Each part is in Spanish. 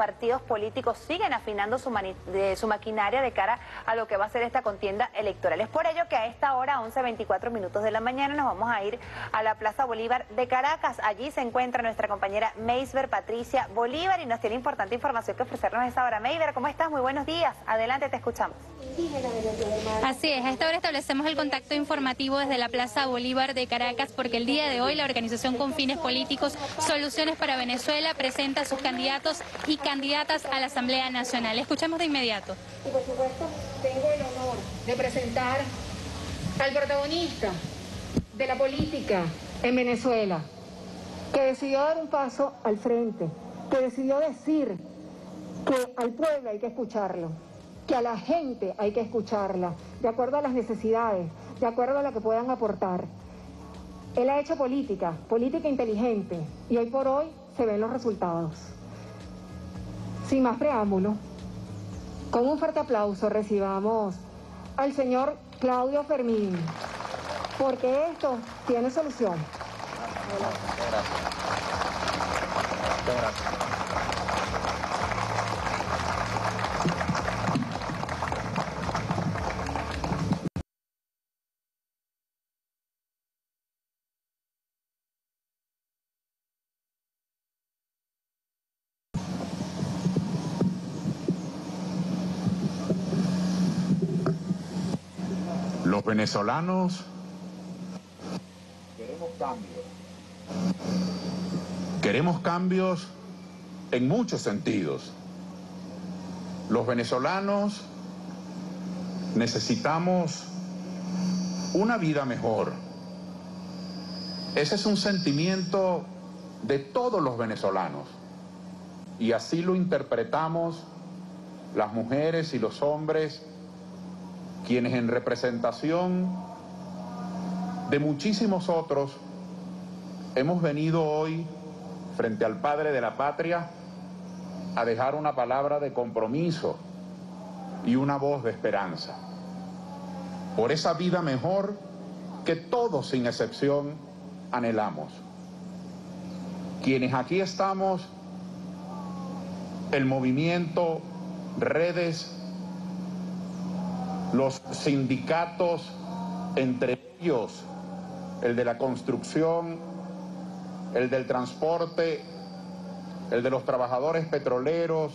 partidos políticos siguen afinando su, su maquinaria de cara a lo que va a ser esta contienda electoral. Es por ello que a esta hora, 11.24 minutos de la mañana, nos vamos a ir a la Plaza Bolívar de Caracas. Allí se encuentra nuestra compañera Meisber Patricia Bolívar y nos tiene importante información que ofrecernos a esta hora. Meisber, ¿cómo estás? Muy buenos días. Adelante, te escuchamos. Así es, a esta hora establecemos el contacto informativo desde la Plaza Bolívar de Caracas porque el día de hoy la organización con fines políticos Soluciones para Venezuela presenta a sus candidatos y candidatas a la Asamblea Nacional. Escuchamos de inmediato. Y por supuesto, tengo el honor de presentar al protagonista de la política en Venezuela, que decidió dar un paso al frente, que decidió decir que al pueblo hay que escucharlo, que a la gente hay que escucharla, de acuerdo a las necesidades, de acuerdo a lo que puedan aportar. Él ha hecho política, política inteligente, y hoy por hoy se ven los resultados. Sin más preámbulo, con un fuerte aplauso recibamos al señor Claudio Fermín, porque esto tiene solución. Los venezolanos queremos cambios. Queremos cambios en muchos sentidos. Los venezolanos necesitamos una vida mejor. Ese es un sentimiento de todos los venezolanos. Y así lo interpretamos las mujeres y los hombres quienes en representación de muchísimos otros hemos venido hoy frente al Padre de la Patria a dejar una palabra de compromiso y una voz de esperanza por esa vida mejor que todos sin excepción anhelamos. Quienes aquí estamos, el movimiento, redes, los sindicatos, entre ellos el de la construcción, el del transporte, el de los trabajadores petroleros,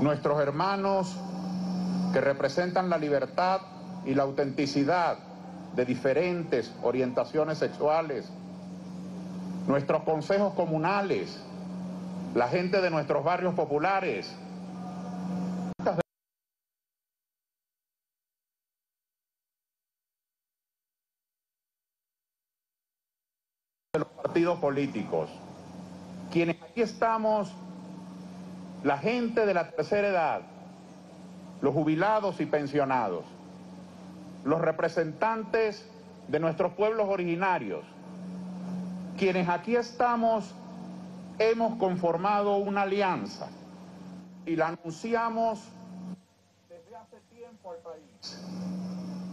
nuestros hermanos que representan la libertad y la autenticidad de diferentes orientaciones sexuales, nuestros consejos comunales, la gente de nuestros barrios populares, de los políticos. Quienes aquí estamos, la gente de la tercera edad, los jubilados y pensionados, los representantes de nuestros pueblos originarios, quienes aquí estamos, hemos conformado una alianza y la anunciamos desde hace tiempo al país.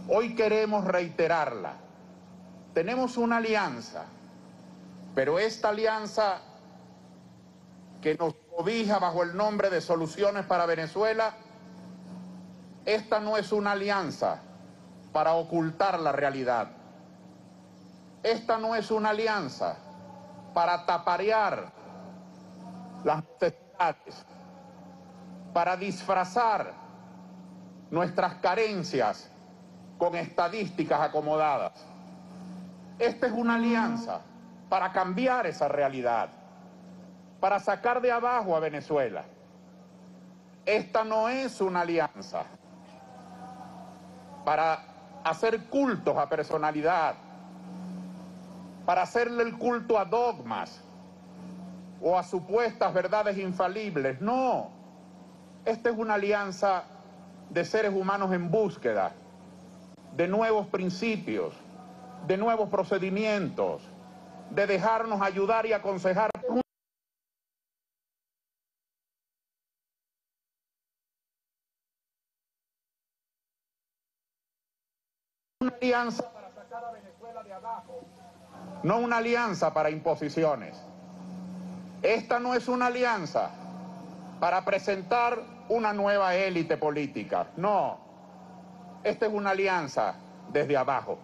Hoy queremos reiterarla. Tenemos una alianza pero esta alianza que nos cobija bajo el nombre de Soluciones para Venezuela, esta no es una alianza para ocultar la realidad. Esta no es una alianza para taparear las necesidades, para disfrazar nuestras carencias con estadísticas acomodadas. Esta es una alianza para cambiar esa realidad, para sacar de abajo a Venezuela. Esta no es una alianza para hacer cultos a personalidad, para hacerle el culto a dogmas o a supuestas verdades infalibles. No, esta es una alianza de seres humanos en búsqueda de nuevos principios, de nuevos procedimientos, de dejarnos ayudar y aconsejar. Alianza para sacar a Venezuela de abajo, no una alianza para imposiciones. Esta no es una alianza para presentar una nueva élite política, no. Esta es una alianza desde abajo.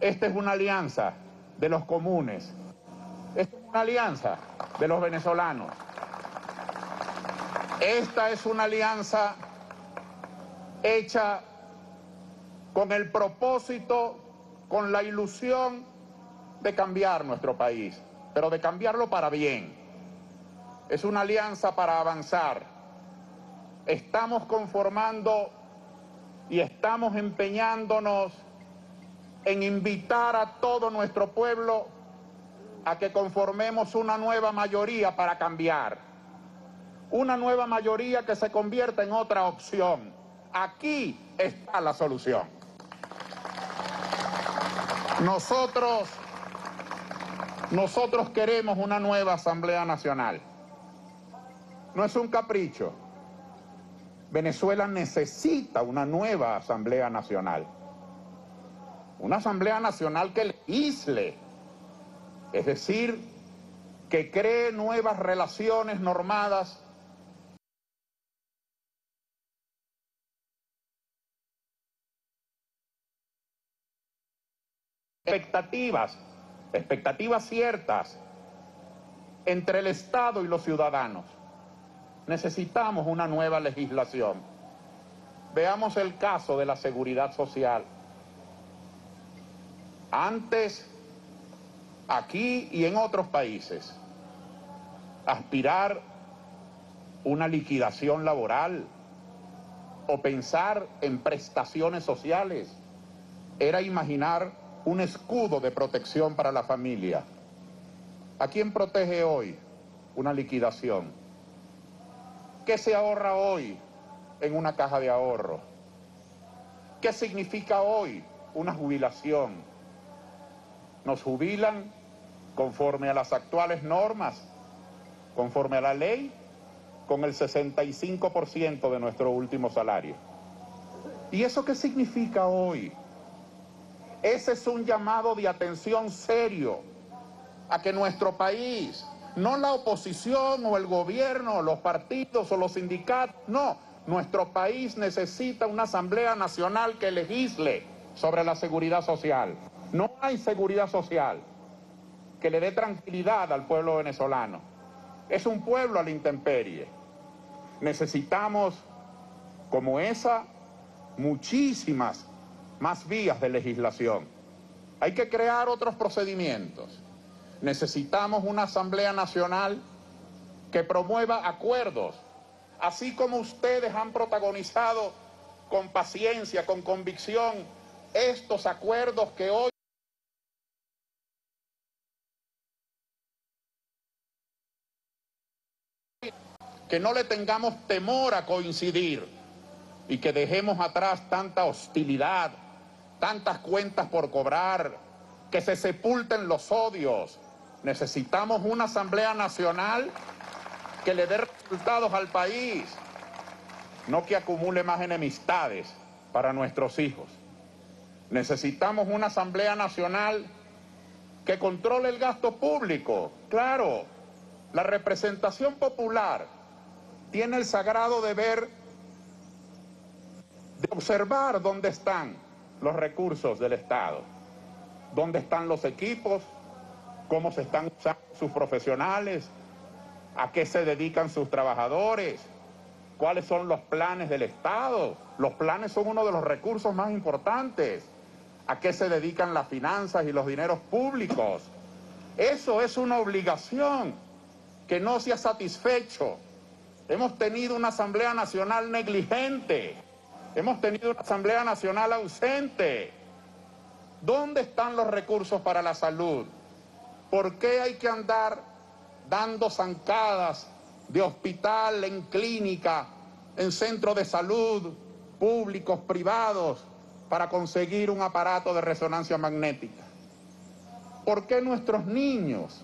Esta es una alianza de los comunes. Esta es una alianza de los venezolanos. Esta es una alianza hecha con el propósito, con la ilusión de cambiar nuestro país, pero de cambiarlo para bien. Es una alianza para avanzar. Estamos conformando y estamos empeñándonos en invitar a todo nuestro pueblo a que conformemos una nueva mayoría para cambiar. Una nueva mayoría que se convierta en otra opción. Aquí está la solución. Nosotros, nosotros queremos una nueva Asamblea Nacional. No es un capricho. Venezuela necesita una nueva Asamblea Nacional. Una Asamblea Nacional que legisle, es decir, que cree nuevas relaciones normadas expectativas, expectativas ciertas entre el Estado y los ciudadanos. Necesitamos una nueva legislación. Veamos el caso de la seguridad social. Antes, aquí y en otros países, aspirar una liquidación laboral o pensar en prestaciones sociales era imaginar un escudo de protección para la familia. ¿A quién protege hoy una liquidación? ¿Qué se ahorra hoy en una caja de ahorro? ¿Qué significa hoy una jubilación? Nos jubilan conforme a las actuales normas, conforme a la ley, con el 65% de nuestro último salario. ¿Y eso qué significa hoy? Ese es un llamado de atención serio a que nuestro país, no la oposición o el gobierno, los partidos o los sindicatos, no, nuestro país necesita una Asamblea Nacional que legisle sobre la seguridad social. No hay seguridad social que le dé tranquilidad al pueblo venezolano. Es un pueblo a la intemperie. Necesitamos, como esa, muchísimas más vías de legislación. Hay que crear otros procedimientos. Necesitamos una Asamblea Nacional que promueva acuerdos, así como ustedes han protagonizado con paciencia, con convicción, estos acuerdos que hoy que no le tengamos temor a coincidir y que dejemos atrás tanta hostilidad, tantas cuentas por cobrar, que se sepulten los odios. Necesitamos una Asamblea Nacional que le dé resultados al país, no que acumule más enemistades para nuestros hijos. Necesitamos una Asamblea Nacional que controle el gasto público. Claro, la representación popular tiene el sagrado deber de observar dónde están los recursos del Estado, dónde están los equipos, cómo se están usando sus profesionales, a qué se dedican sus trabajadores, cuáles son los planes del Estado. Los planes son uno de los recursos más importantes. A qué se dedican las finanzas y los dineros públicos. Eso es una obligación que no se ha satisfecho. Hemos tenido una Asamblea Nacional negligente Hemos tenido una Asamblea Nacional ausente. ¿Dónde están los recursos para la salud? ¿Por qué hay que andar dando zancadas de hospital en clínica, en centros de salud, públicos, privados, para conseguir un aparato de resonancia magnética? ¿Por qué nuestros niños,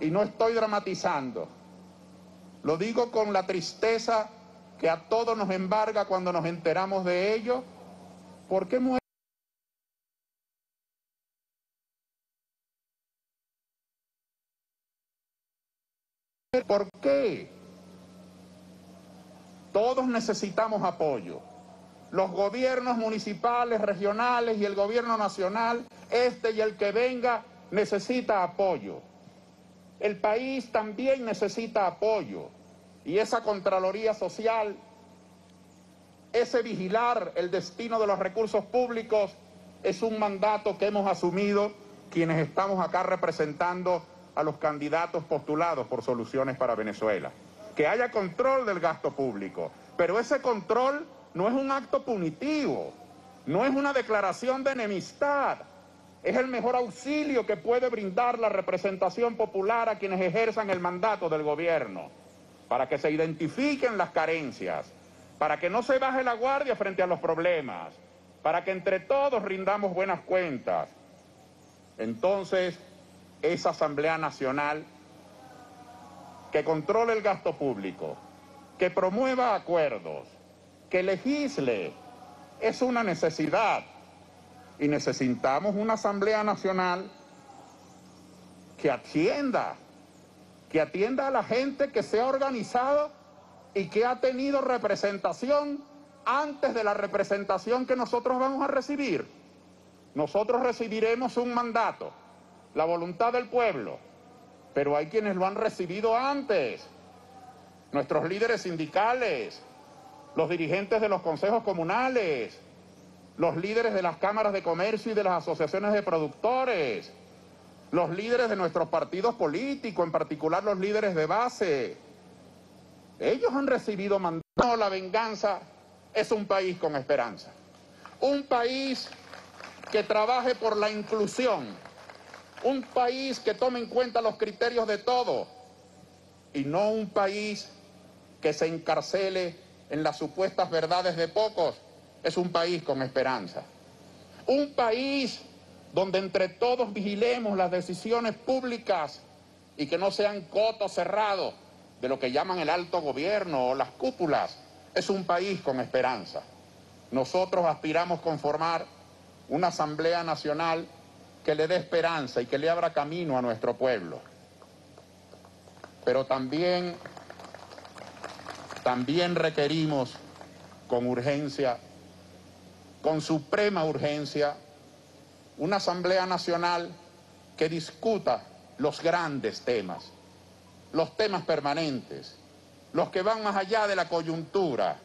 y no estoy dramatizando, lo digo con la tristeza que a todos nos embarga cuando nos enteramos de ello, ¿por qué ¿Por qué? Todos necesitamos apoyo. Los gobiernos municipales, regionales y el gobierno nacional, este y el que venga, necesita apoyo. El país también necesita apoyo. Y esa Contraloría Social, ese vigilar el destino de los recursos públicos, es un mandato que hemos asumido quienes estamos acá representando a los candidatos postulados por soluciones para Venezuela. Que haya control del gasto público, pero ese control no es un acto punitivo, no es una declaración de enemistad, es el mejor auxilio que puede brindar la representación popular a quienes ejerzan el mandato del gobierno, para que se identifiquen las carencias, para que no se baje la guardia frente a los problemas, para que entre todos rindamos buenas cuentas. Entonces, esa Asamblea Nacional que controle el gasto público, que promueva acuerdos, que legisle, es una necesidad. Y necesitamos una Asamblea Nacional que atienda, que atienda a la gente que se ha organizado y que ha tenido representación antes de la representación que nosotros vamos a recibir. Nosotros recibiremos un mandato la voluntad del pueblo, pero hay quienes lo han recibido antes. Nuestros líderes sindicales, los dirigentes de los consejos comunales, los líderes de las cámaras de comercio y de las asociaciones de productores, los líderes de nuestros partidos políticos, en particular los líderes de base. Ellos han recibido mandato. La venganza es un país con esperanza. Un país que trabaje por la inclusión, un país que tome en cuenta los criterios de todo y no un país que se encarcele en las supuestas verdades de pocos. Es un país con esperanza. Un país donde entre todos vigilemos las decisiones públicas y que no sean cotos cerrados de lo que llaman el alto gobierno o las cúpulas. Es un país con esperanza. Nosotros aspiramos conformar una Asamblea Nacional que le dé esperanza y que le abra camino a nuestro pueblo. Pero también, también requerimos con urgencia, con suprema urgencia, una Asamblea Nacional que discuta los grandes temas, los temas permanentes, los que van más allá de la coyuntura,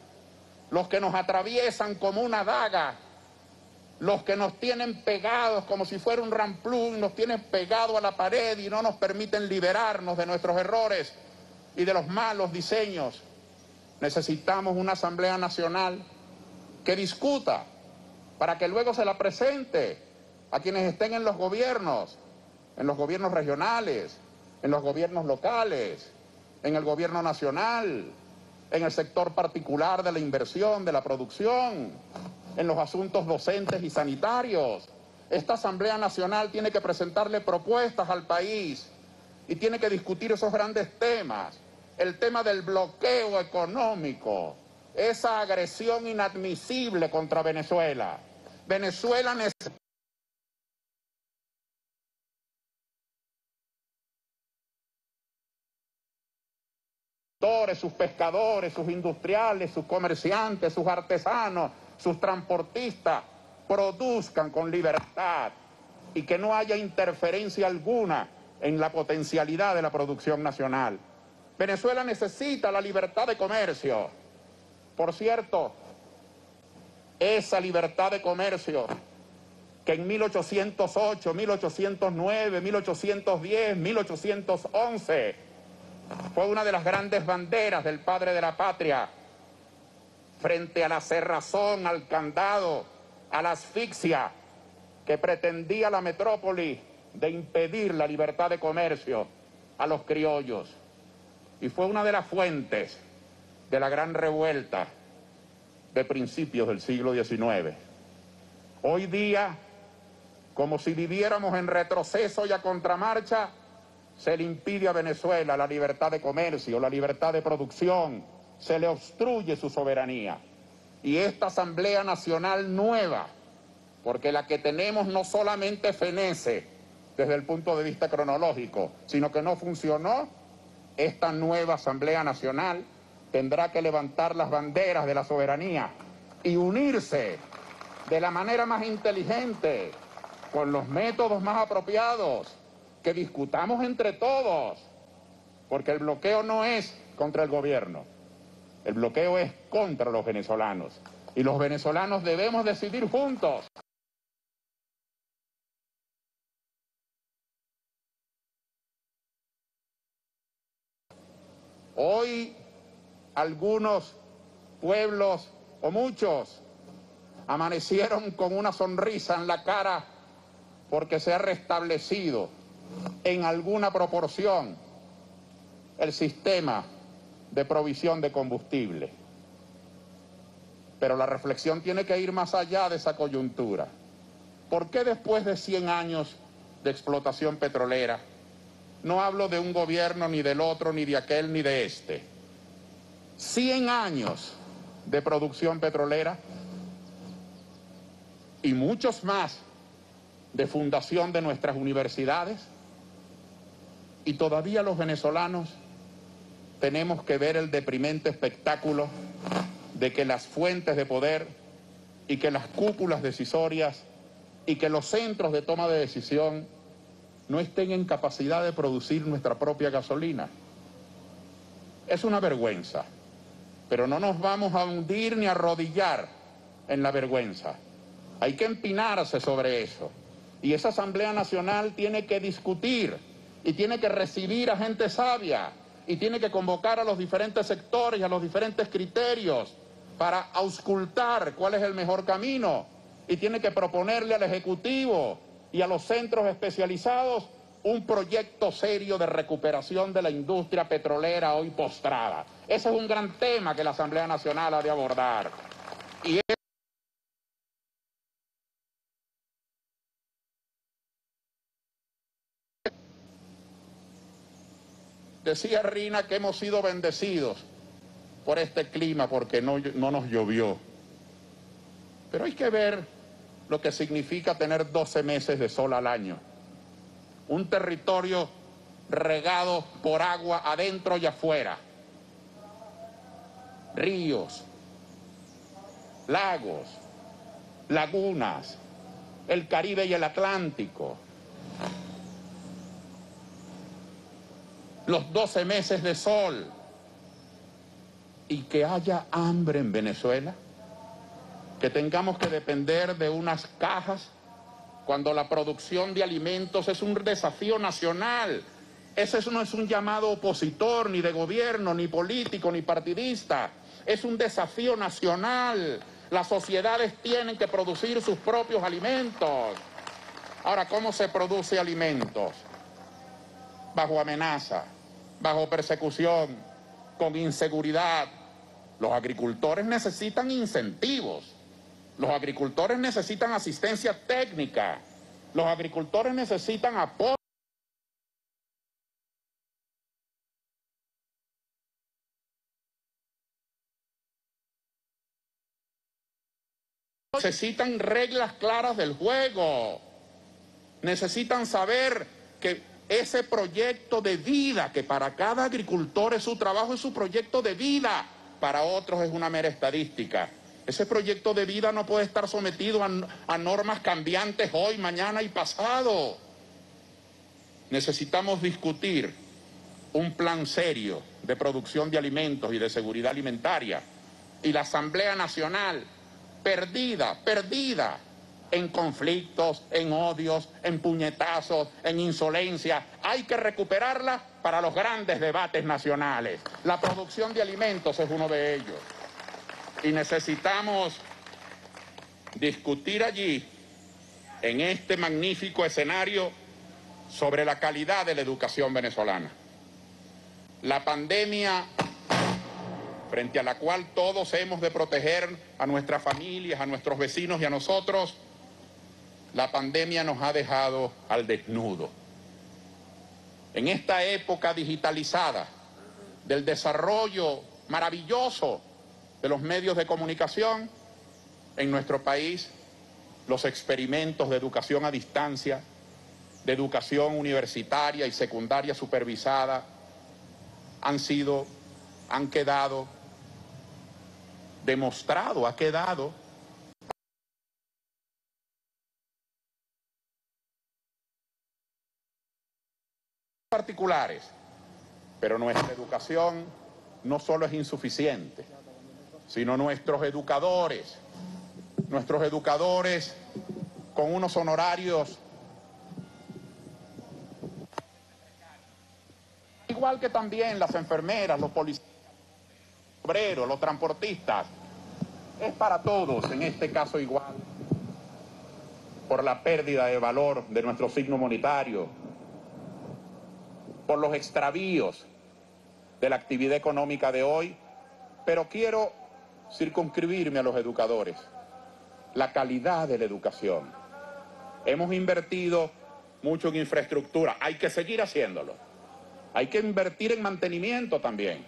los que nos atraviesan como una daga los que nos tienen pegados como si fuera un ramplú, nos tienen pegados a la pared y no nos permiten liberarnos de nuestros errores y de los malos diseños. Necesitamos una Asamblea Nacional que discuta para que luego se la presente a quienes estén en los gobiernos, en los gobiernos regionales, en los gobiernos locales, en el gobierno nacional, en el sector particular de la inversión, de la producción, en los asuntos docentes y sanitarios. Esta Asamblea Nacional tiene que presentarle propuestas al país y tiene que discutir esos grandes temas. El tema del bloqueo económico, esa agresión inadmisible contra Venezuela. Venezuela necesita sus pescadores, sus industriales, sus comerciantes, sus artesanos, sus transportistas produzcan con libertad y que no haya interferencia alguna en la potencialidad de la producción nacional. Venezuela necesita la libertad de comercio. Por cierto, esa libertad de comercio que en 1808, 1809, 1810, 1811 fue una de las grandes banderas del padre de la patria frente a la cerrazón, al candado, a la asfixia que pretendía la metrópoli de impedir la libertad de comercio a los criollos. Y fue una de las fuentes de la gran revuelta de principios del siglo XIX. Hoy día, como si viviéramos en retroceso y a contramarcha, se le impide a Venezuela la libertad de comercio, la libertad de producción, se le obstruye su soberanía. Y esta Asamblea Nacional nueva, porque la que tenemos no solamente fenece desde el punto de vista cronológico, sino que no funcionó, esta nueva Asamblea Nacional tendrá que levantar las banderas de la soberanía y unirse de la manera más inteligente, con los métodos más apropiados, que discutamos entre todos, porque el bloqueo no es contra el gobierno, el bloqueo es contra los venezolanos. Y los venezolanos debemos decidir juntos Hoy algunos pueblos o muchos amanecieron con una sonrisa en la cara porque se ha restablecido en alguna proporción el sistema de provisión de combustible. Pero la reflexión tiene que ir más allá de esa coyuntura. ¿Por qué después de 100 años de explotación petrolera no hablo de un gobierno, ni del otro, ni de aquel, ni de este. 100 años de producción petrolera y muchos más de fundación de nuestras universidades. Y todavía los venezolanos tenemos que ver el deprimente espectáculo de que las fuentes de poder y que las cúpulas decisorias y que los centros de toma de decisión no estén en capacidad de producir nuestra propia gasolina. Es una vergüenza, pero no nos vamos a hundir ni a arrodillar en la vergüenza. Hay que empinarse sobre eso. Y esa Asamblea Nacional tiene que discutir y tiene que recibir a gente sabia y tiene que convocar a los diferentes sectores y a los diferentes criterios para auscultar cuál es el mejor camino y tiene que proponerle al Ejecutivo y a los centros especializados un proyecto serio de recuperación de la industria petrolera hoy postrada. Ese es un gran tema que la Asamblea Nacional ha de abordar. Decía Rina que hemos sido bendecidos por este clima porque no, no nos llovió. Pero hay que ver lo que significa tener 12 meses de sol al año. Un territorio regado por agua adentro y afuera. Ríos, lagos, lagunas, el Caribe y el Atlántico. Los 12 meses de sol. Y que haya hambre en Venezuela que tengamos que depender de unas cajas cuando la producción de alimentos es un desafío nacional. Ese no es un llamado opositor, ni de gobierno, ni político, ni partidista. Es un desafío nacional. Las sociedades tienen que producir sus propios alimentos. Ahora, ¿cómo se produce alimentos? Bajo amenaza, bajo persecución, con inseguridad. Los agricultores necesitan incentivos. Los agricultores necesitan asistencia técnica. Los agricultores necesitan apoyo. Necesitan reglas claras del juego. Necesitan saber que ese proyecto de vida, que para cada agricultor es su trabajo, es su proyecto de vida, para otros es una mera estadística. Ese proyecto de vida no puede estar sometido a, normas cambiantes hoy, mañana y pasado. Necesitamos discutir un plan serio de producción de alimentos y de seguridad alimentaria. Y la Asamblea Nacional, perdida, perdida en conflictos, en odios, en puñetazos, en insolencia. Hay que recuperarla para los grandes debates nacionales. La producción de alimentos es uno de ellos y necesitamos discutir allí, en este magnífico escenario, sobre la calidad de la educación venezolana. La pandemia frente a la cual todos hemos de proteger a nuestras familias, a nuestros vecinos y a nosotros, la pandemia nos ha dejado al desnudo. En esta época digitalizada del desarrollo maravilloso de los medios de comunicación en nuestro país, los experimentos de educación a distancia, de educación universitaria y secundaria supervisada, han sido, han quedado demostrado, ha quedado particulares, pero nuestra educación no solo es insuficiente, sino nuestros educadores, nuestros educadores con unos honorarios igual que también las enfermeras, los policías, los obreros, los transportistas, es para todos, en este caso igual, por la pérdida de valor de nuestro signo monetario, por los extravíos de la actividad económica de hoy, pero quiero circunscribirme a los educadores, la calidad de la educación. Hemos invertido mucho en infraestructura, hay que seguir haciéndolo. Hay que invertir en mantenimiento también.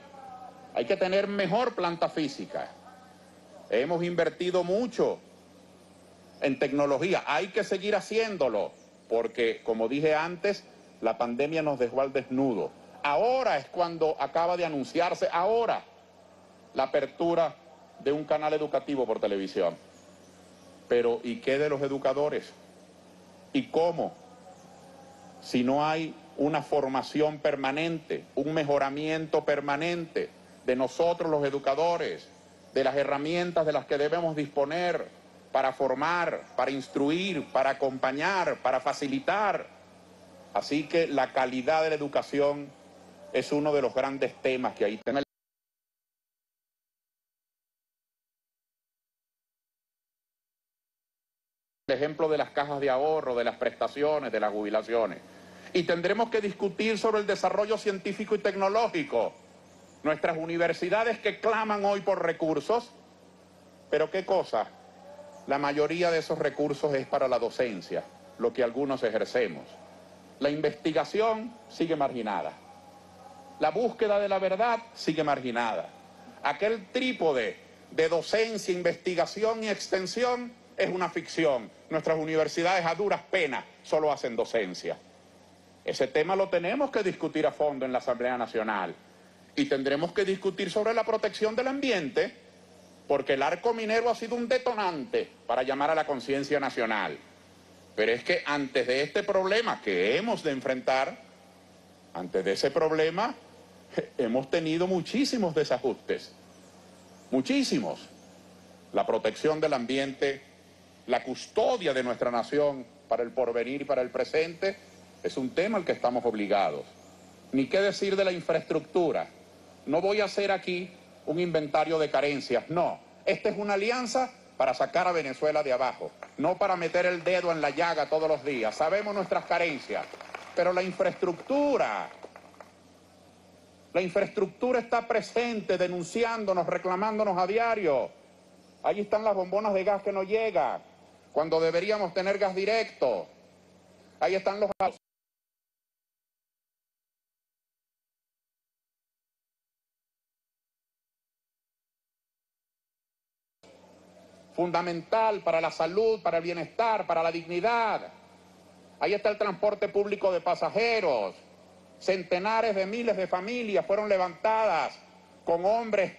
Hay que tener mejor planta física. Hemos invertido mucho en tecnología. Hay que seguir haciéndolo porque, como dije antes, la pandemia nos dejó al desnudo. Ahora es cuando acaba de anunciarse, ahora, la apertura de un canal educativo por televisión. Pero ¿y qué de los educadores? ¿Y cómo? Si no hay una formación permanente, un mejoramiento permanente de nosotros los educadores, de las herramientas de las que debemos disponer para formar, para instruir, para acompañar, para facilitar. Así que la calidad de la educación es uno de los grandes temas que ahí tenemos. Ejemplo de las cajas de ahorro, de las prestaciones, de las jubilaciones y tendremos que discutir sobre el desarrollo científico y tecnológico. Nuestras universidades que claman hoy por recursos, pero ¿qué cosa? La mayoría de esos recursos es para la docencia, lo que algunos ejercemos. La investigación sigue marginada. La búsqueda de la verdad sigue marginada. Aquel trípode de docencia, investigación y extensión es una ficción. Nuestras universidades a duras penas solo hacen docencia. Ese tema lo tenemos que discutir a fondo en la Asamblea Nacional. Y tendremos que discutir sobre la protección del ambiente, porque el arco minero ha sido un detonante para llamar a la conciencia nacional. Pero es que antes de este problema que hemos de enfrentar, antes de ese problema, hemos tenido muchísimos desajustes. Muchísimos. La protección del ambiente, la custodia de nuestra nación para el porvenir y para el presente, es un tema al que estamos obligados. Ni qué decir de la infraestructura. No voy a hacer aquí un inventario de carencias, no. Esta es una alianza para sacar a Venezuela de abajo, no para meter el dedo en la llaga todos los días. Sabemos nuestras carencias, pero la infraestructura, la infraestructura está presente, denunciándonos, reclamándonos a diario. Ahí están las bombonas de gas que no llegan, cuando deberíamos tener gas directo. Ahí están los fundamental para la salud, para el bienestar, para la dignidad. Ahí está el transporte público de pasajeros. Centenares de miles de familias fueron levantadas con hombres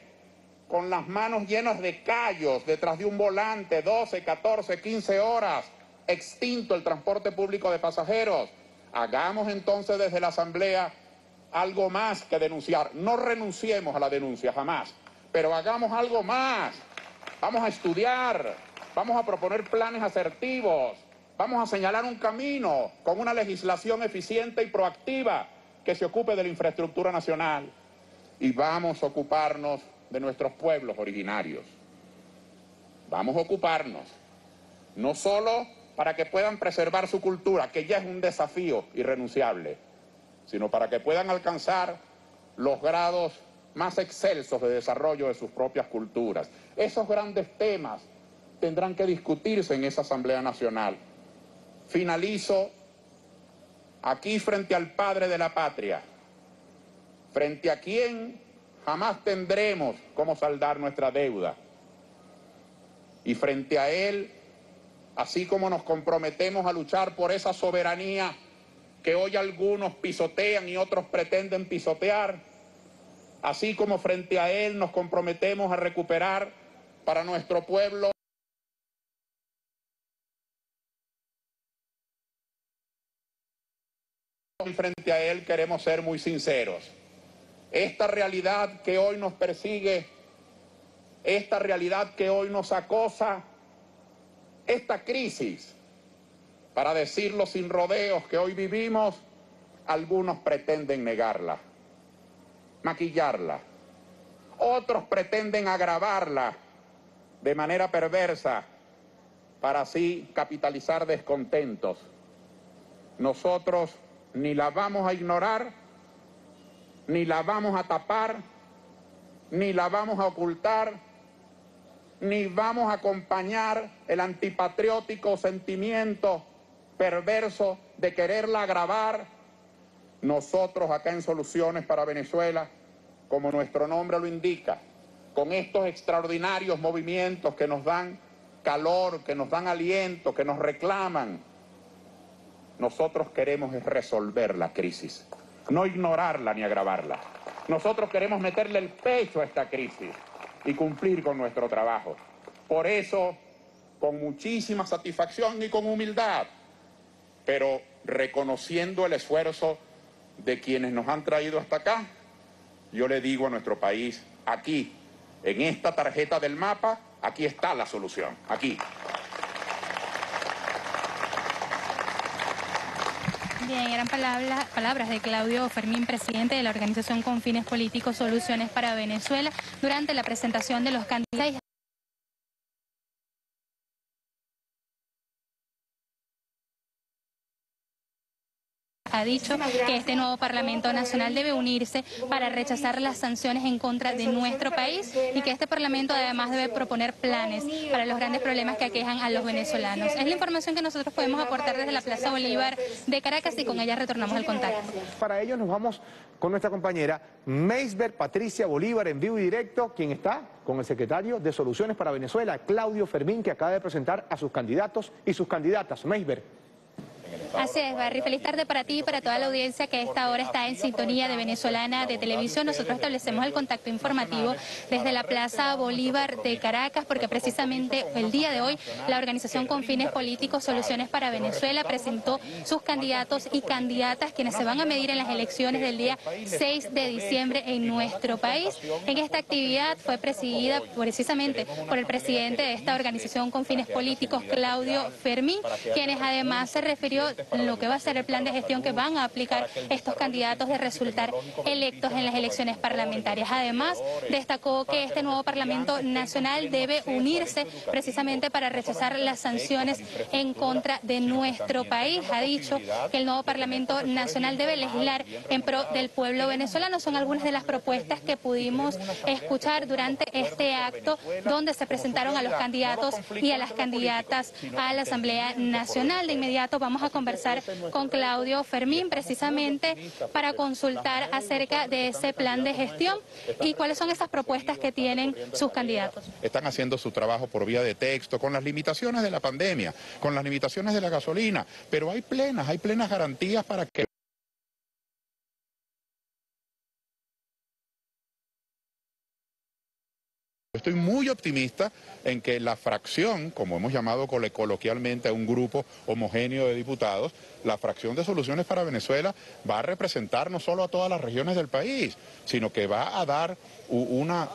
con las manos llenas de callos detrás de un volante, 12, 14, 15 horas, extinto el transporte público de pasajeros. Hagamos entonces desde la Asamblea algo más que denunciar. No renunciemos a la denuncia jamás, pero hagamos algo más. Vamos a estudiar, vamos a proponer planes asertivos, vamos a señalar un camino con una legislación eficiente y proactiva que se ocupe de la infraestructura nacional y vamos a ocuparnos de nuestros pueblos originarios. Vamos a ocuparnos, no solo para que puedan preservar su cultura, que ya es un desafío irrenunciable, sino para que puedan alcanzar los grados más excelsos de desarrollo de sus propias culturas. Esos grandes temas tendrán que discutirse en esa Asamblea Nacional. Finalizo aquí frente al Padre de la Patria, frente a quien jamás tendremos cómo saldar nuestra deuda. Y frente a Él, así como nos comprometemos a luchar por esa soberanía que hoy algunos pisotean y otros pretenden pisotear, así como frente a él nos comprometemos a recuperar para nuestro pueblo y frente a él queremos ser muy sinceros. Esta realidad que hoy nos persigue, esta realidad que hoy nos acosa, esta crisis, para decirlo sin rodeos que hoy vivimos, algunos pretenden negarla, maquillarla, otros pretenden agravarla de manera perversa para así capitalizar descontentos. Nosotros ni la vamos a ignorar, ni la vamos a tapar, ni la vamos a ocultar, ni vamos a acompañar el antipatriótico sentimiento perverso de quererla agravar. Nosotros acá en Soluciones para Venezuela, como nuestro nombre lo indica, con estos extraordinarios movimientos que nos dan calor, que nos dan aliento, que nos reclaman, nosotros queremos resolver la crisis, no ignorarla ni agravarla. Nosotros queremos meterle el pecho a esta crisis y cumplir con nuestro trabajo. Por eso, con muchísima satisfacción y con humildad, pero reconociendo el esfuerzo de quienes nos han traído hasta acá, yo le digo a nuestro país, aquí, en esta tarjeta del mapa, aquí está la solución, aquí. Bien, eran palabras, palabras de Claudio Fermín, presidente de la organización con fines políticos Soluciones para Venezuela, durante la presentación de los candidatos. Ha dicho que este nuevo Parlamento Nacional debe unirse para rechazar las sanciones en contra de nuestro país y que este Parlamento además debe proponer planes para los grandes problemas que aquejan a los venezolanos. Es la información que nosotros podemos aportar desde la Plaza Bolívar de Caracas y con ella retornamos al contacto. Para ello nos vamos con nuestra compañera Meisber Patricia Bolívar en vivo y directo, quien está con el secretario de Soluciones para Venezuela, Claudio Fermín, que acaba de presentar a sus candidatos y sus candidatas. Meisber. Así es, Barry. Feliz tarde para ti y para toda la audiencia que a esta hora está en sintonía de Venezolana de Televisión. Nosotros establecemos el contacto informativo desde la Plaza Bolívar de Caracas porque precisamente el día de hoy la organización con fines políticos Soluciones para Venezuela presentó sus candidatos y candidatas quienes se van a medir en las elecciones del día 6 de diciembre en nuestro país. En esta actividad fue presidida precisamente por el presidente de esta organización con fines políticos, Claudio Fermín, quienes además se refirió lo que va a ser el plan de gestión que van a aplicar estos candidatos de resultar electos en las elecciones parlamentarias. Además, destacó que este nuevo Parlamento Nacional debe unirse precisamente para rechazar las sanciones en contra de nuestro país. Ha dicho que el nuevo Parlamento Nacional debe legislar en pro del pueblo venezolano. Son algunas de las propuestas que pudimos escuchar durante este acto donde se presentaron a los candidatos y a las candidatas a la Asamblea Nacional. De inmediato vamos a conversar con Claudio Fermín precisamente para consultar acerca de ese plan de gestión y cuáles son esas propuestas que tienen sus candidatos. Están haciendo su trabajo por vía de texto, con las limitaciones de la pandemia, con las limitaciones de la gasolina, pero hay plenas, hay plenas garantías para que... Estoy muy optimista en que la fracción, como hemos llamado coloquialmente a un grupo homogéneo de diputados, la fracción de soluciones para Venezuela va a representar no solo a todas las regiones del país, sino que va a dar una,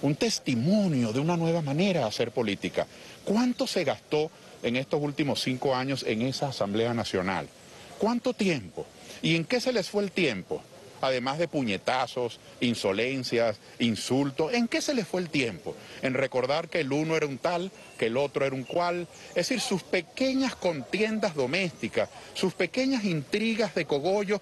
un testimonio de una nueva manera de hacer política. ¿Cuánto se gastó en estos últimos cinco años en esa Asamblea Nacional? ¿Cuánto tiempo? ¿Y en qué se les fue el tiempo? Además de puñetazos, insolencias, insultos. ¿En qué se le fue el tiempo? En recordar que el uno era un tal, que el otro era un cual. Es decir, sus pequeñas contiendas domésticas, sus pequeñas intrigas de cogollo,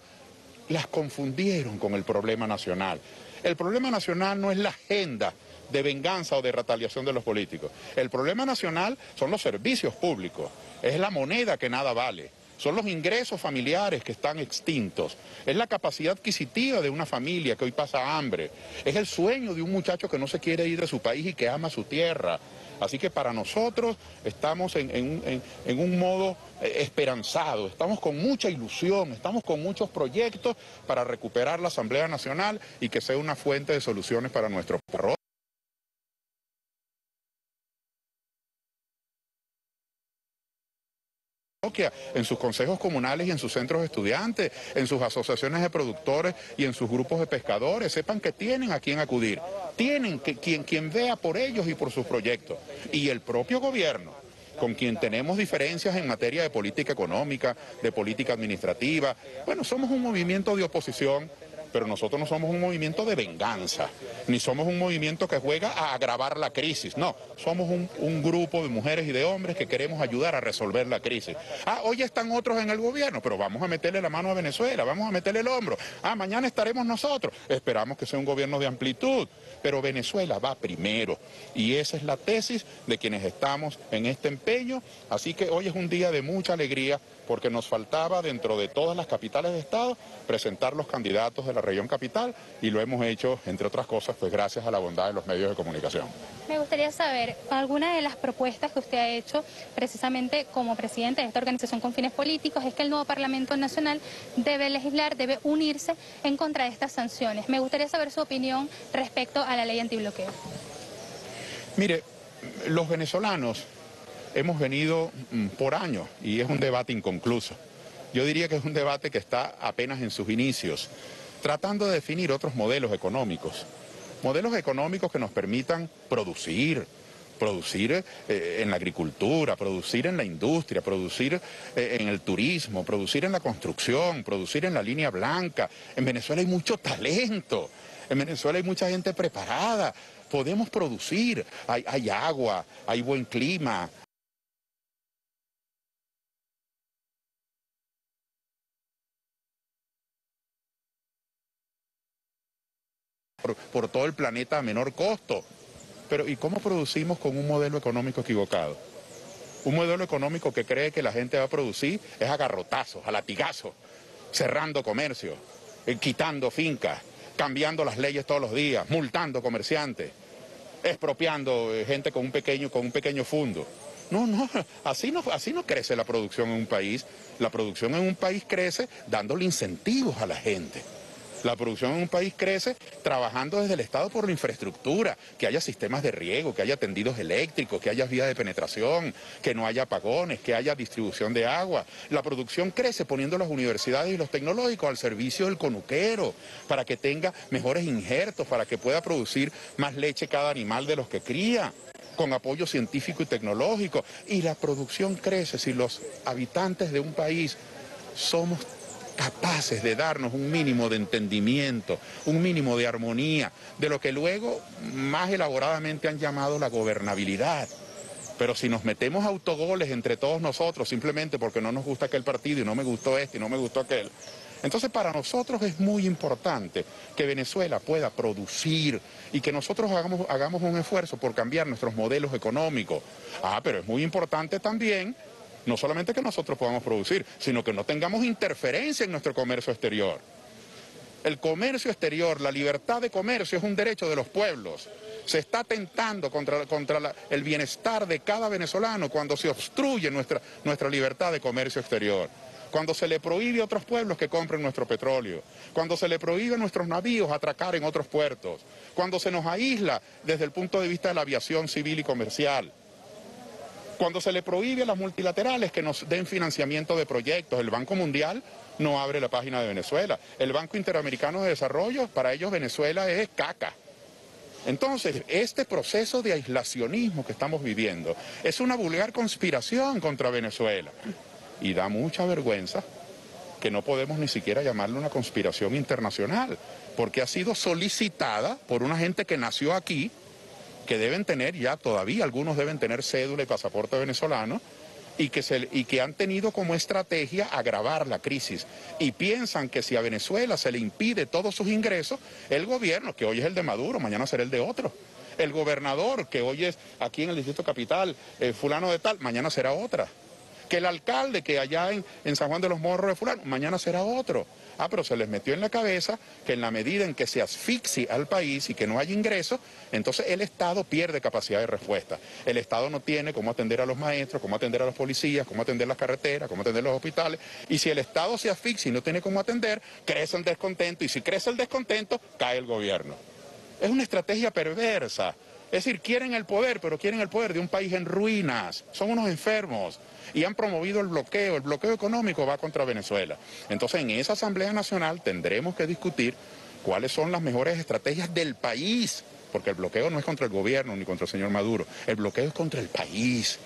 las confundieron con el problema nacional. El problema nacional no es la agenda de venganza o de retaliación de los políticos. El problema nacional son los servicios públicos, es la moneda que nada vale son los ingresos familiares que están extintos, es la capacidad adquisitiva de una familia que hoy pasa hambre, es el sueño de un muchacho que no se quiere ir de su país y que ama su tierra. Así que para nosotros estamos en, un modo eh, esperanzado, estamos con mucha ilusión, estamos con muchos proyectos para recuperar la Asamblea Nacional y que sea una fuente de soluciones para nuestro país. En sus consejos comunales y en sus centros de estudiantes, en sus asociaciones de productores y en sus grupos de pescadores. Sepan que tienen a quien acudir, tienen que, quien, quien vea por ellos y por sus proyectos. Y el propio gobierno con quien tenemos diferencias en materia de política económica, de política administrativa. Bueno, somos un movimiento de oposición pero nosotros no somos un movimiento de venganza, ni somos un movimiento que juega a agravar la crisis, no, somos un, grupo de mujeres y de hombres que queremos ayudar a resolver la crisis. Ah, hoy están otros en el gobierno, pero vamos a meterle la mano a Venezuela, vamos a meterle el hombro. Ah, mañana estaremos nosotros, esperamos que sea un gobierno de amplitud, pero Venezuela va primero y esa es la tesis de quienes estamos en este empeño, así que hoy es un día de mucha alegría porque nos faltaba dentro de todas las capitales de Estado presentar los candidatos de la región capital y lo hemos hecho, entre otras cosas, pues gracias a la bondad de los medios de comunicación. Me gustaría saber, alguna de las propuestas que usted ha hecho precisamente como presidente de esta organización con fines políticos es que el nuevo Parlamento Nacional debe legislar, debe unirse en contra de estas sanciones. Me gustaría saber su opinión respecto a la ley antibloqueo. Mire, los venezolanos hemos venido mm, por años y es un debate inconcluso. Yo diría que es un debate que está apenas en sus inicios, tratando de definir otros modelos económicos, modelos económicos que nos permitan producir, producir eh, en la agricultura, producir en la industria, producir eh, en el turismo, producir en la construcción, producir en la línea blanca. En Venezuela hay mucho talento, en Venezuela hay mucha gente preparada, podemos producir, hay agua, hay buen clima, por, todo el planeta a menor costo. Pero ¿y cómo producimos con un modelo económico equivocado? Un modelo económico que cree que la gente va a producir es a garrotazos, a latigazos, cerrando comercio, eh, quitando fincas, cambiando las leyes todos los días, multando comerciantes, expropiando eh, gente con un pequeño, con un pequeño fondo. No, no, así no, así no crece la producción en un país. La producción en un país crece dándole incentivos a la gente. La producción en un país crece trabajando desde el Estado por la infraestructura, que haya sistemas de riego, que haya tendidos eléctricos, que haya vías de penetración, que no haya apagones, que haya distribución de agua. La producción crece poniendo las universidades y los tecnológicos al servicio del conuquero, para que tenga mejores injertos, para que pueda producir más leche cada animal de los que cría con apoyo científico y tecnológico. Y la producción crece si los habitantes de un país somos capaces de darnos un mínimo de entendimiento, un mínimo de armonía, de lo que luego más elaboradamente han llamado la gobernabilidad. Pero si nos metemos autogoles entre todos nosotros simplemente porque no nos gusta aquel partido y no me gustó este y no me gustó aquel, entonces para nosotros es muy importante que Venezuela pueda producir y que nosotros hagamos, hagamos un esfuerzo por cambiar nuestros modelos económicos. Ah, pero es muy importante también no solamente que nosotros podamos producir, sino que no tengamos interferencia en nuestro comercio exterior. El comercio exterior, la libertad de comercio es un derecho de los pueblos. Se está atentando contra, contra el bienestar de cada venezolano cuando se obstruye nuestra, nuestra libertad de comercio exterior cuando se le prohíbe a otros pueblos que compren nuestro petróleo, cuando se le prohíbe a nuestros navíos atracar en otros puertos, cuando se nos aísla desde el punto de vista de la aviación civil y comercial, cuando se le prohíbe a las multilaterales que nos den financiamiento de proyectos, el Banco Mundial no abre la página de Venezuela. El Banco Interamericano de Desarrollo, para ellos Venezuela es caca. Entonces, este proceso de aislacionismo que estamos viviendo es una vulgar conspiración contra Venezuela. Y da mucha vergüenza que no podemos ni siquiera llamarle una conspiración internacional, porque ha sido solicitada por una gente que nació aquí, que deben tener ya todavía, algunos deben tener cédula y pasaporte venezolano, y que, se, y que han tenido como estrategia agravar la crisis. Y piensan que si a Venezuela se le impide todos sus ingresos, el gobierno, que hoy es el de Maduro, mañana será el de otro. El gobernador, que hoy es aquí en el Distrito Capital, eh, fulano de tal, mañana será otra. Que el alcalde que allá en, en San Juan de los Morros de fulano, mañana será otro. Ah, pero se les metió en la cabeza que en la medida en que se asfixie al país y que no haya ingresos, entonces el Estado pierde capacidad de respuesta. El Estado no tiene cómo atender a los maestros, cómo atender a los policías, cómo atender las carreteras, cómo atender los hospitales. Y si el Estado se asfixia y no tiene cómo atender, crece el descontento. Y si crece el descontento, cae el gobierno. Es una estrategia perversa. Es decir, quieren el poder, pero quieren el poder de un país en ruinas. Son unos enfermos y han promovido el bloqueo. El bloqueo económico va contra Venezuela. Entonces, en esa Asamblea Nacional tendremos que discutir cuáles son las mejores estrategias del país, porque el bloqueo no es contra el gobierno ni contra el señor Maduro. El bloqueo es contra el país,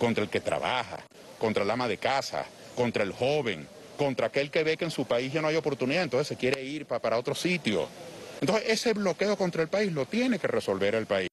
contra el que trabaja, contra el ama de casa, contra el joven, contra aquel que ve que en su país ya no hay oportunidad, entonces se quiere ir para otro sitio. Entonces, ese bloqueo contra el país lo tiene que resolver el país.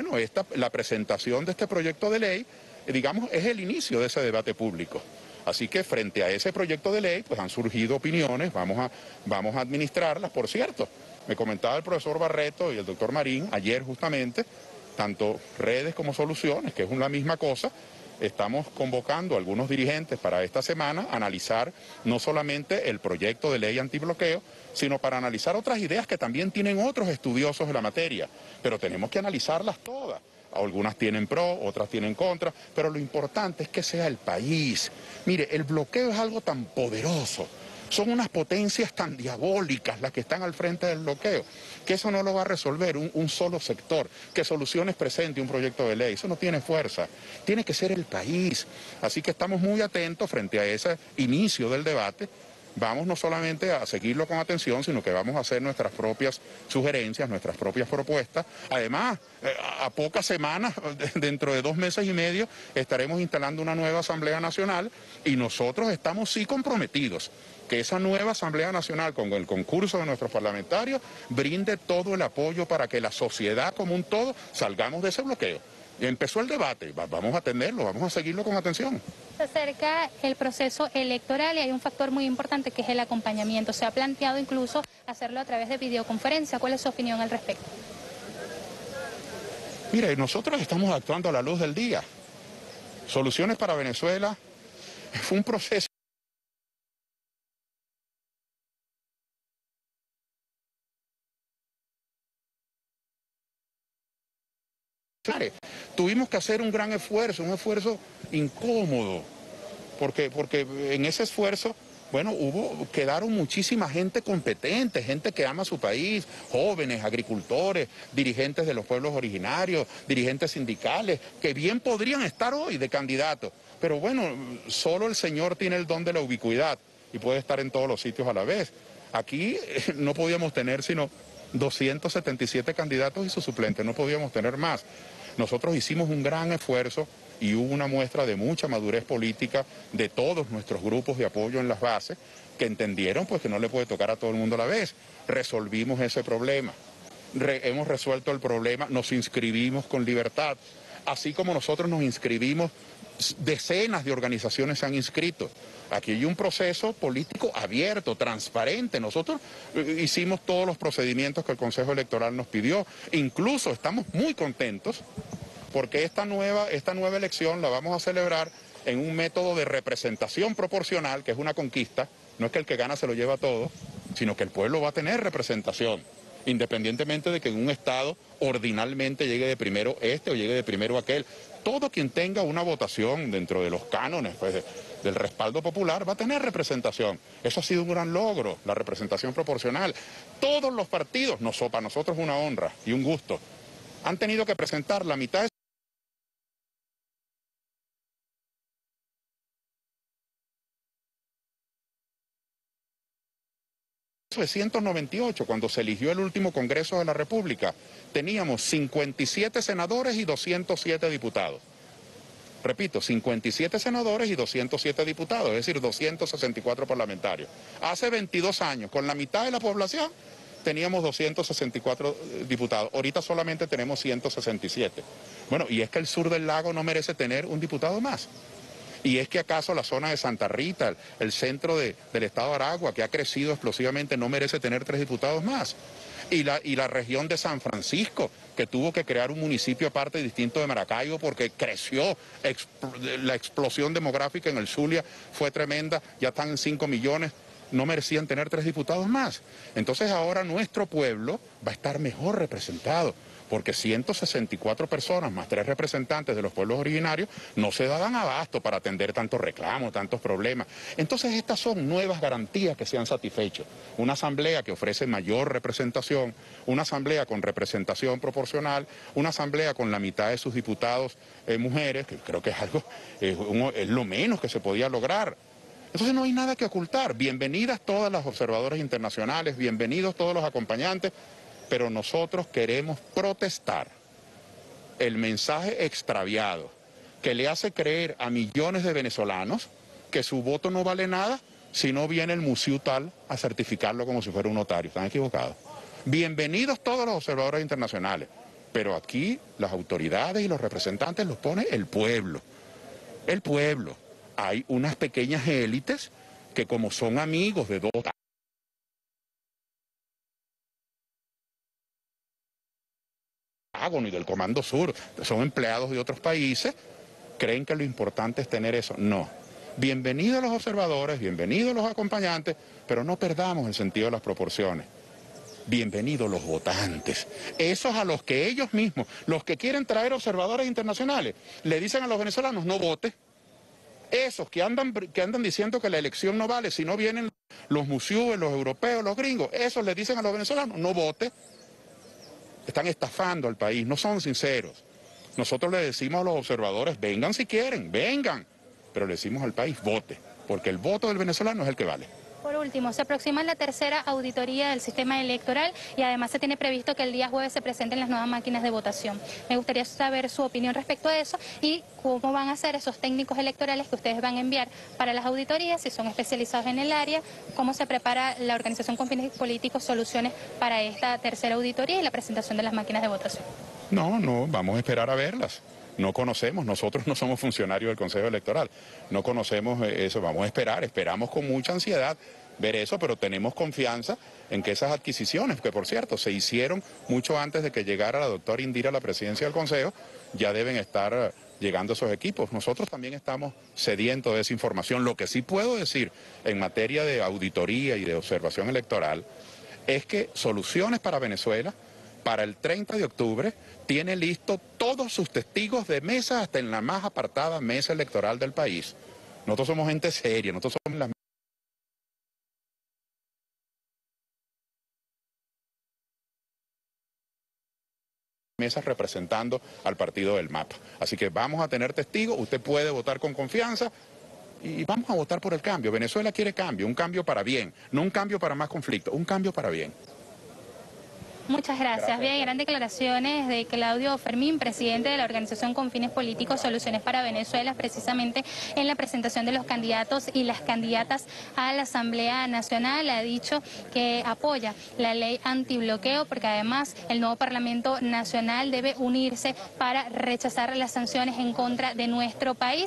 Bueno, esta, la presentación de este proyecto de ley, digamos, es el inicio de ese debate público. Así que frente a ese proyecto de ley, pues han surgido opiniones, vamos a, vamos a administrarlas, por cierto. Me comentaba el profesor Barreto y el doctor Marín ayer justamente, tanto redes como soluciones, que es la misma cosa, estamos convocando a algunos dirigentes para esta semana a analizar no solamente el proyecto de ley antibloqueo, sino para analizar otras ideas que también tienen otros estudiosos de la materia. Pero tenemos que analizarlas todas. Algunas tienen pro, otras tienen contra, pero lo importante es que sea el país. Mire, el bloqueo es algo tan poderoso son unas potencias tan diabólicas las que están al frente del bloqueo, que eso no lo va a resolver un, solo sector, que soluciones presente un proyecto de ley, eso no tiene fuerza, tiene que ser el país. Así que estamos muy atentos frente a ese inicio del debate vamos no solamente a seguirlo con atención, sino que vamos a hacer nuestras propias sugerencias, nuestras propias propuestas. Además, eh, a pocas semanas, dentro de dos meses y medio, estaremos instalando una nueva Asamblea Nacional y nosotros estamos sí comprometidos que esa nueva Asamblea Nacional, con el concurso de nuestros parlamentarios, brinde todo el apoyo para que la sociedad como un todo salgamos de ese bloqueo. Empezó el debate, vamos a atenderlo, vamos a seguirlo con atención. Se acerca el proceso electoral y hay un factor muy importante que es el acompañamiento. Se ha planteado incluso hacerlo a través de videoconferencia. ¿Cuál es su opinión al respecto? Mire, nosotros estamos actuando a la luz del día. Soluciones para Venezuela fue un proceso Tuvimos que hacer un gran esfuerzo, un esfuerzo incómodo, porque, porque en ese esfuerzo bueno, hubo, quedaron muchísima gente competente, gente que ama su país, jóvenes, agricultores, dirigentes de los pueblos originarios, dirigentes sindicales, que bien podrían estar hoy de candidatos. Pero bueno, solo el Señor tiene el don de la ubicuidad y puede estar en todos los sitios a la vez. Aquí eh, no podíamos tener sino 277 candidatos y sus suplentes, no podíamos tener más. Nosotros hicimos un gran esfuerzo y hubo una muestra de mucha madurez política de todos nuestros grupos de apoyo en las bases que entendieron pues que no le puede tocar a todo el mundo a la vez. Resolvimos ese problema. hemos resuelto el problema, nos inscribimos con libertad. Así como nosotros nos inscribimos, decenas de organizaciones se han inscrito. Aquí hay un proceso político abierto, transparente. Nosotros eh, hicimos todos los procedimientos que el Consejo Electoral nos pidió. Incluso estamos muy contentos porque esta nueva, esta nueva elección la vamos a celebrar en un método de representación proporcional, que es una conquista. No es que el que gana se lo lleva todo, sino que el pueblo va a tener representación, independientemente de que en un Estado ordinalmente llegue de primero este o llegue de primero aquel. Todo quien tenga una votación dentro de los cánones, pues, del respaldo popular va a tener representación. Eso ha sido un gran logro, la representación proporcional. Todos los partidos, no, para nosotros una honra y un gusto, han tenido que presentar la mitad de 1998, cuando se eligió el último Congreso de la República, teníamos 57 senadores y 207 diputados. Repito, 57 senadores y 207 diputados, es decir, 264 parlamentarios. Hace 22 años, con la mitad de la población, teníamos 264 eh, diputados. Ahorita solamente tenemos 167. Bueno, y es que el sur del lago no merece tener un diputado más. Y es que acaso la zona de Santa Rita, el centro del estado de Aragua, que ha crecido explosivamente, no merece tener tres diputados más. Y la, y la región de San Francisco, que tuvo que crear un municipio aparte distinto de Maracaibo porque creció, la explosión demográfica en el Zulia fue tremenda, ya están en 5 millones, no merecían tener tres diputados más. Entonces ahora nuestro pueblo va a estar mejor representado porque 164 personas más tres representantes de los pueblos originarios no se daban abasto para atender tantos reclamos, tantos problemas. Entonces estas son nuevas garantías que se han satisfecho. Una asamblea que ofrece mayor representación, una asamblea con representación proporcional, una asamblea con la mitad de sus diputados eh, mujeres, que creo que es algo, es lo menos que se podía lograr. Entonces no hay nada que ocultar. Bienvenidas todas las observadoras internacionales, bienvenidos todos los acompañantes pero nosotros queremos protestar el mensaje extraviado que le hace creer a millones de venezolanos que su voto no vale nada si no viene el museo tal a certificarlo como si fuera un notario. Están equivocados. Bienvenidos todos los observadores internacionales, pero aquí las autoridades y los representantes los pone el pueblo. El pueblo. Hay unas pequeñas élites que como son amigos de dos ni del Comando Sur, son empleados de otros países, creen que lo importante es tener eso. No. Bienvenidos los observadores, bienvenidos los acompañantes, pero no perdamos el sentido de las proporciones. Bienvenidos los votantes, esos a los que ellos mismos, los que quieren traer observadores internacionales, le dicen a los venezolanos no vote. Esos que andan, que andan diciendo que la elección no vale si no vienen los museos, los europeos, los gringos, esos le dicen a los venezolanos no vote están estafando al país, no son sinceros. Nosotros le decimos a los observadores, vengan si quieren, vengan, pero le decimos al país, vote, porque el voto del venezolano es el que vale. Por último, se aproxima la tercera auditoría del sistema electoral y además se tiene previsto que el día jueves se presenten las nuevas máquinas de votación. Me gustaría saber su opinión respecto a eso y cómo van a ser esos técnicos electorales que ustedes van a enviar para las auditorías, si son especializados en el área, cómo se prepara la organización con fines políticos soluciones para esta tercera auditoría y la presentación de las máquinas de votación. No, no, vamos a esperar a verlas no conocemos, nosotros no somos funcionarios del Consejo Electoral, no conocemos eh, eso, vamos a esperar, esperamos con mucha ansiedad ver eso, pero tenemos confianza en que esas adquisiciones, que por cierto se hicieron mucho antes de que llegara la doctora Indira a la presidencia del Consejo, ya deben estar eh, llegando esos equipos. Nosotros también estamos sedientos de esa información. Lo que sí puedo decir en materia de auditoría y de observación electoral es que soluciones para Venezuela para el 30 de octubre tiene listo todos sus testigos de mesa hasta en la más apartada mesa electoral del país. Nosotros somos gente seria, nosotros somos las mesas representando al partido del MAP. Así que vamos a tener testigos, usted puede votar con confianza y vamos a votar por el cambio. Venezuela quiere cambio, un cambio para bien, no un cambio para más conflicto, un cambio para bien. Muchas gracias. Bien, eran declaraciones de Claudio Fermín, presidente de la organización con fines políticos Soluciones para Venezuela, precisamente en la presentación de los candidatos y las candidatas a la Asamblea Nacional. Ha dicho que apoya la ley antibloqueo porque además el nuevo Parlamento Nacional debe unirse para rechazar las sanciones en contra de nuestro país.